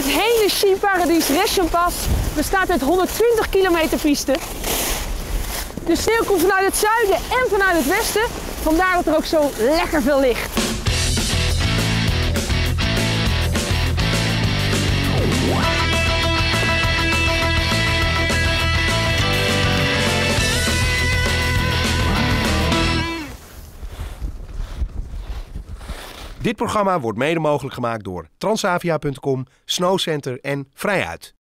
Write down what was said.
Het hele skiparadijs Reschenpas bestaat uit 120 kilometer piste. De sneeuw komt vanuit het zuiden en vanuit het westen, vandaar dat er ook zo lekker veel ligt. Dit programma wordt mede mogelijk gemaakt door Transavia.com, Snowcenter en Vrijuit.